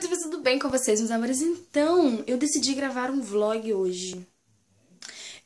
tudo bem com vocês, meus amores? Então, eu decidi gravar um vlog hoje.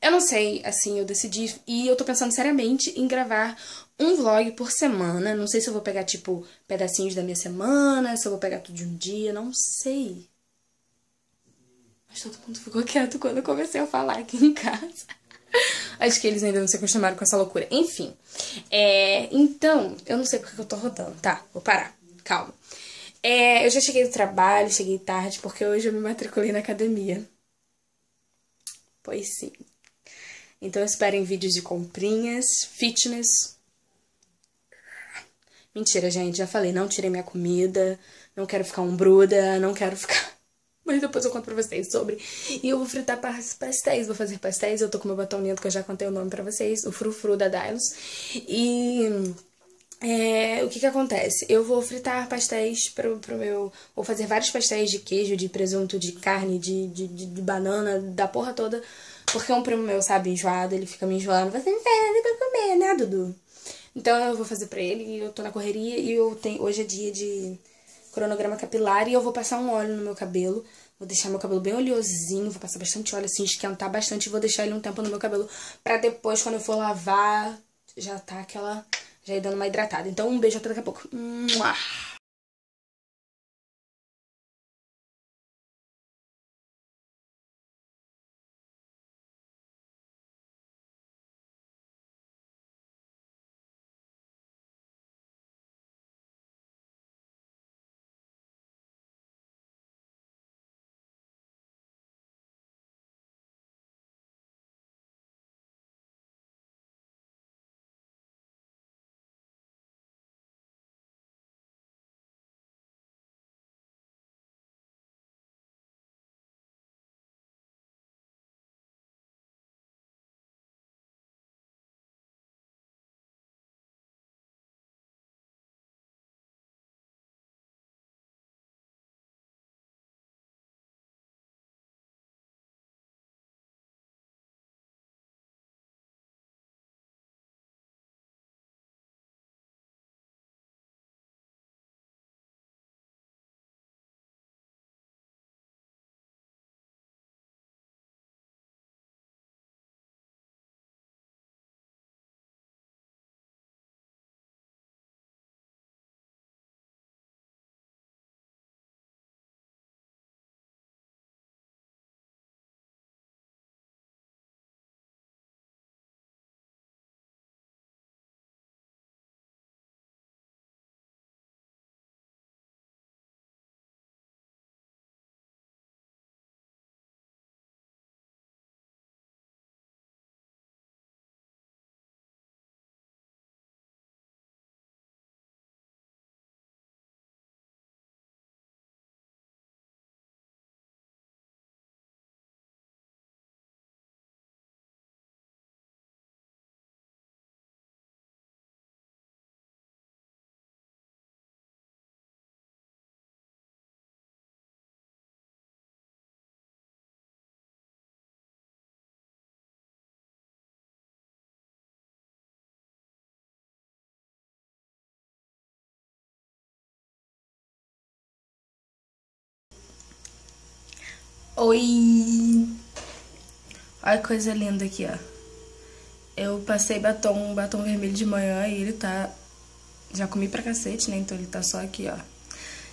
Eu não sei, assim, eu decidi e eu tô pensando seriamente em gravar um vlog por semana. Não sei se eu vou pegar, tipo, pedacinhos da minha semana, se eu vou pegar tudo de um dia, não sei. Mas todo mundo ficou quieto quando eu comecei a falar aqui em casa. Acho que eles ainda não se acostumaram com essa loucura. Enfim, é, então, eu não sei porque eu tô rodando. Tá, vou parar. Calma. É, eu já cheguei do trabalho, cheguei tarde, porque hoje eu me matriculei na academia. Pois sim. Então esperem vídeos de comprinhas, fitness. Mentira, gente, já falei, não tirei minha comida, não quero ficar um bruda, não quero ficar. Mas depois eu conto pra vocês sobre. E eu vou fritar pastéis, vou fazer pastéis. Eu tô com meu batom lindo que eu já contei o nome pra vocês, o Frufru da Dylos. E é, o que que acontece? Eu vou fritar pastéis pro, pro meu. Vou fazer vários pastéis de queijo, de presunto, de carne, de, de, de, de banana, da porra toda. Porque um primo meu, sabe, enjoado, ele fica me enjoando. Você não tem nada pra comer, né, Dudu? Então eu vou fazer pra ele e eu tô na correria e eu tenho. Hoje é dia de cronograma capilar e eu vou passar um óleo no meu cabelo. Vou deixar meu cabelo bem oleosinho, vou passar bastante óleo assim, esquentar bastante e vou deixar ele um tempo no meu cabelo pra depois, quando eu for lavar, já tá aquela já ir dando uma hidratada. Então, um beijo até daqui a pouco. Mua! Oi! Olha que coisa linda aqui, ó. Eu passei batom, batom vermelho de manhã e ele tá... Já comi pra cacete, né? Então ele tá só aqui, ó.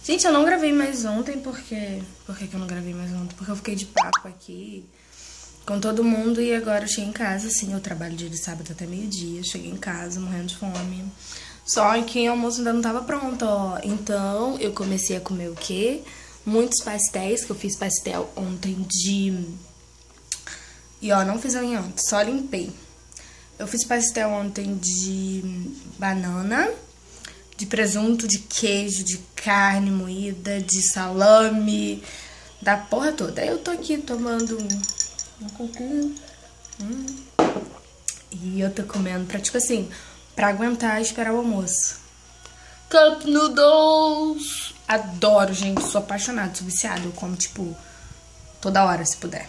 Gente, eu não gravei mais ontem porque... Por que, que eu não gravei mais ontem? Porque eu fiquei de papo aqui com todo mundo e agora eu cheguei em casa, assim, eu trabalho dia de sábado até meio-dia. Cheguei em casa morrendo de fome. Só que o almoço ainda não tava pronto, ó. Então eu comecei a comer o quê? Muitos pastéis, que eu fiz pastel ontem de... E ó, não fiz unha só limpei. Eu fiz pastel ontem de banana, de presunto, de queijo, de carne moída, de salame, da porra toda. Aí eu tô aqui tomando um, um. Hum, e eu tô comendo pra, tipo assim, pra aguentar e esperar o almoço. Cup noodles! Adoro, gente. Sou apaixonada, sou viciada. Eu como, tipo, toda hora, se puder.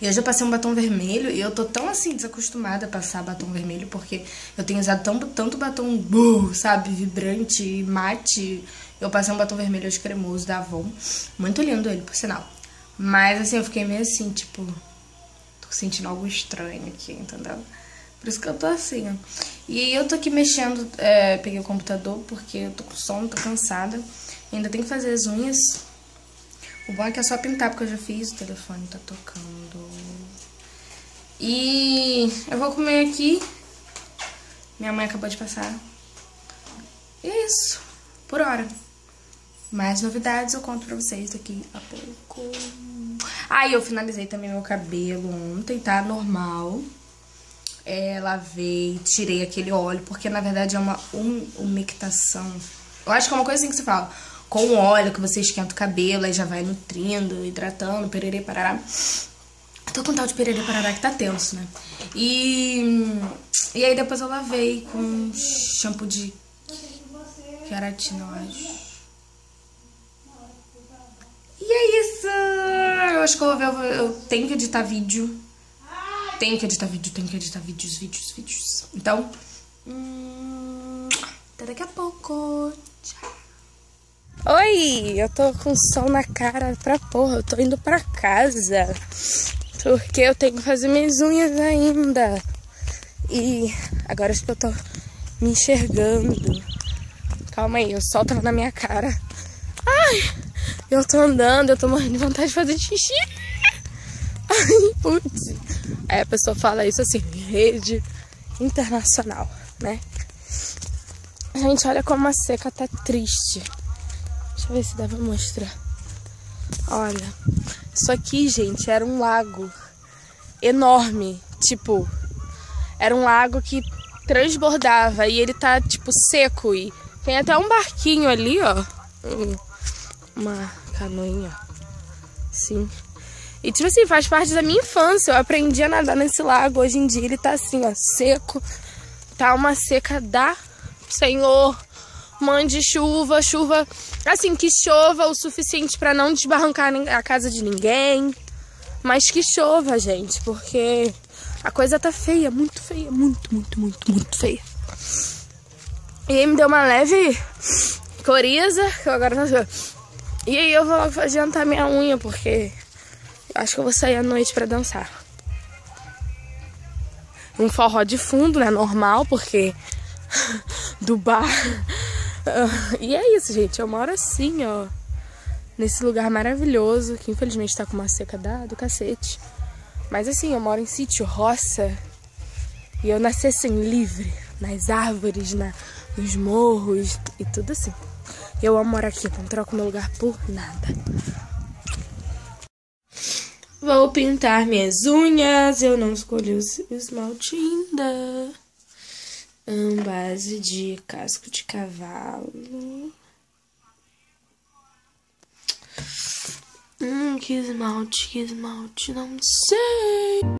E hoje eu passei um batom vermelho e eu tô tão assim desacostumada a passar batom vermelho porque eu tenho usado tão, tanto batom, uh, sabe, vibrante, mate Eu passei um batom vermelho hoje cremoso da Avon. Muito lindo ele, por sinal. Mas assim, eu fiquei meio assim, tipo. Tô sentindo algo estranho aqui, entendeu? Por isso que eu tô assim. E aí eu tô aqui mexendo, é, peguei o computador porque eu tô com sono, tô cansada. Ainda tenho que fazer as unhas. O bom é que é só pintar, porque eu já fiz, o telefone tá tocando. E eu vou comer aqui. Minha mãe acabou de passar. E é isso, por hora. Mais novidades eu conto pra vocês daqui a pouco. E eu finalizei também meu cabelo ontem, tá? Normal. É, lavei, tirei aquele óleo, porque na verdade é uma um, umectação. Eu acho que é uma coisa assim que você fala. Com óleo que você esquenta o cabelo, aí já vai nutrindo, hidratando, pererê, parará. Tô com tal de pererê, parará que tá tenso, né? E, e aí depois eu lavei com shampoo de queratina, eu. E é isso! Eu acho que eu ver, eu tenho que editar vídeo. Tenho que editar vídeo, tenho que editar vídeos, vídeos, vídeos. Então, hum, até daqui a pouco. Tchau. Oi, eu tô com sol na cara pra porra, eu tô indo pra casa. Porque eu tenho que fazer minhas unhas ainda. E agora acho que eu tô me enxergando. Calma aí, o sol tá na minha cara. Ai! Eu tô andando, eu tô morrendo de vontade de fazer xixi. Ai, putz. Aí a pessoa fala isso assim, rede internacional, né? Gente, olha como a seca tá triste. Deixa eu ver se dá pra mostrar. Olha, isso aqui, gente, era um lago enorme. Tipo, era um lago que transbordava e ele tá, tipo, seco. E tem até um barquinho ali, ó uma canoinha. Sim. E tipo assim, faz parte da minha infância. Eu aprendi a nadar nesse lago. Hoje em dia ele tá assim, ó, seco. Tá uma seca da Senhor. Mande chuva, chuva. Assim, que chova o suficiente para não desbarrancar a casa de ninguém. Mas que chova, gente, porque a coisa tá feia, muito feia, muito, muito, muito, muito feia. E aí me deu uma leve coriza, que eu agora não. E aí eu vou adiantar minha unha, porque acho que eu vou sair à noite pra dançar. Um forró de fundo, né? Normal, porque do bar. e é isso, gente. Eu moro assim, ó. Nesse lugar maravilhoso, que infelizmente tá com uma seca da, do cacete. Mas assim, eu moro em sítio, roça. E eu nasci assim, livre. Nas árvores, na, nos morros e tudo assim. Eu amo morar aqui, não troco meu lugar por nada. Vou pintar minhas unhas. Eu não escolhi o esmalte ainda. Um base de casco de cavalo. Hum, que esmalte, que esmalte, não sei.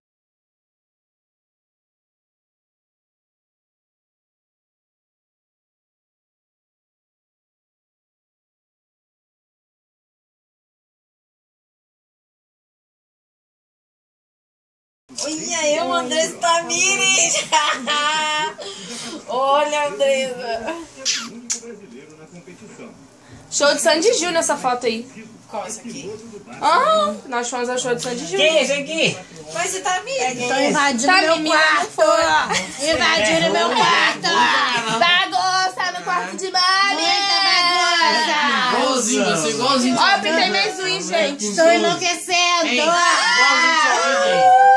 Olha eu, Andressa Tamires! Olha, Andressa! Show de Sandy nessa foto aí. Qual essa aqui? Ah, nós fomos ao show de Sandy Gil. Quem é esse aqui? Mas tá me Tô invadindo Tá, meu quarto! Invadindo meu quarto! Bagunça no quarto de Mami! Igualzinho, você igualzinho. Ó, pintei minhas unhas, gente. Tô enlouquecendo! Vem, igualzinho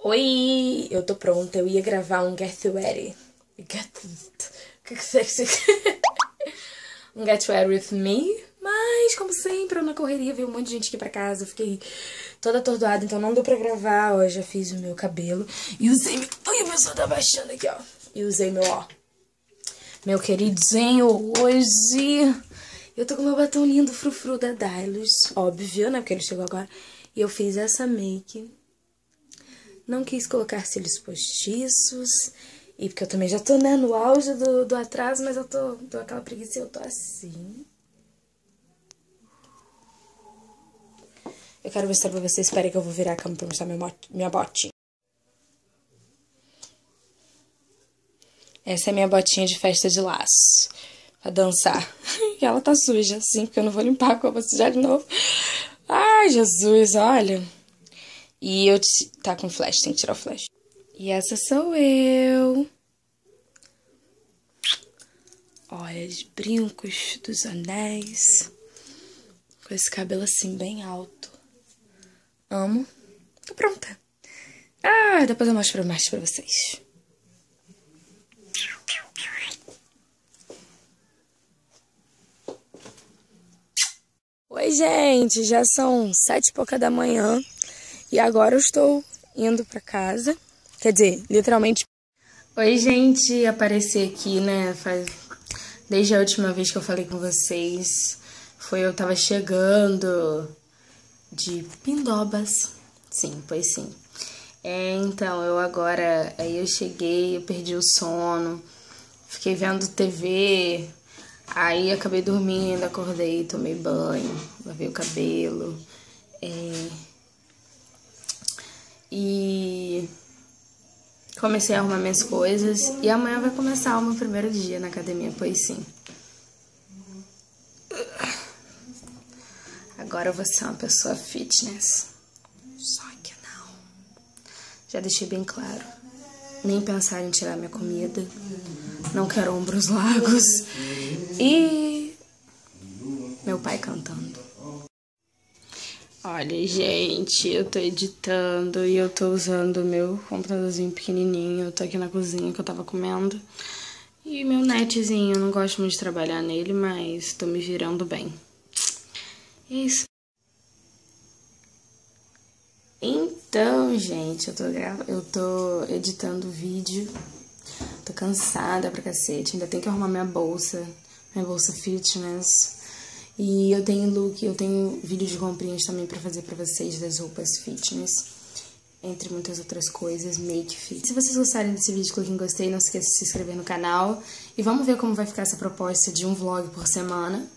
Oi, eu tô pronta. Eu ia gravar um Get Ready. Get... O que que você... um Get Ready With Me. Mas, como sempre, eu na correria veio um monte de gente aqui pra casa. Eu fiquei toda atordoada, então não deu pra gravar. Ó, já fiz o meu cabelo. E usei meu... Ai, a pessoa tá baixando aqui, ó. E usei meu, ó. Meu queridinho hoje. Eu tô com meu batom lindo, frufru da Dylos. Óbvio, né? Porque ele chegou agora. E eu fiz essa make. Não quis colocar cílios postiços. E porque eu também já tô, né, no auge do, do atraso, mas eu tô, tô aquela preguiça eu tô assim. Eu quero mostrar pra vocês. Espera que eu vou virar a cama pra mostrar minha, minha botinha. Essa é minha botinha de festa de laço. Pra dançar. E ela tá suja, assim, porque eu não vou limpar a vou sujar de novo. Ai, Jesus, olha. E eu... Te... Tá com flash, tem que tirar o flash. E essa sou eu. Olha, os brincos dos anéis. Com esse cabelo assim, bem alto. Amo. Tô pronta. Ah, depois eu mostro mais pra vocês. Oi, gente, já são sete e pouca da manhã e agora eu estou indo pra casa. Quer dizer, literalmente. Oi, gente, apareci aqui, né? Faz... Desde a última vez que eu falei com vocês, foi eu tava chegando de Pindobas. Sim, pois sim. É, então, eu agora. Aí eu cheguei, eu perdi o sono, fiquei vendo TV, Aí acabei dormindo, acordei, tomei banho, lavei o cabelo. É... E comecei a arrumar minhas coisas. E amanhã vai começar o meu primeiro dia na academia, pois sim. Agora eu vou ser uma pessoa fitness. Só que não. Já deixei bem claro. Nem pensar em tirar minha comida. Não quero ombros largos. E meu pai cantando. Olha, gente, eu tô editando e eu tô usando o meu computadorzinho pequenininho. Eu tô aqui na cozinha que eu tava comendo. E meu netzinho, eu não gosto muito de trabalhar nele, mas tô me virando bem. É isso. Então, gente, eu tô, eu tô editando vídeo. Tô cansada pra cacete. Ainda tenho que arrumar minha bolsa minha bolsa fitness. E eu tenho look, eu tenho vídeo de comprinhas também para fazer para vocês das roupas fitness, entre muitas outras coisas, make fit. Se vocês gostarem desse vídeo, clique em gostei, não esqueça de se inscrever no canal. E vamos ver como vai ficar essa proposta de um vlog por semana.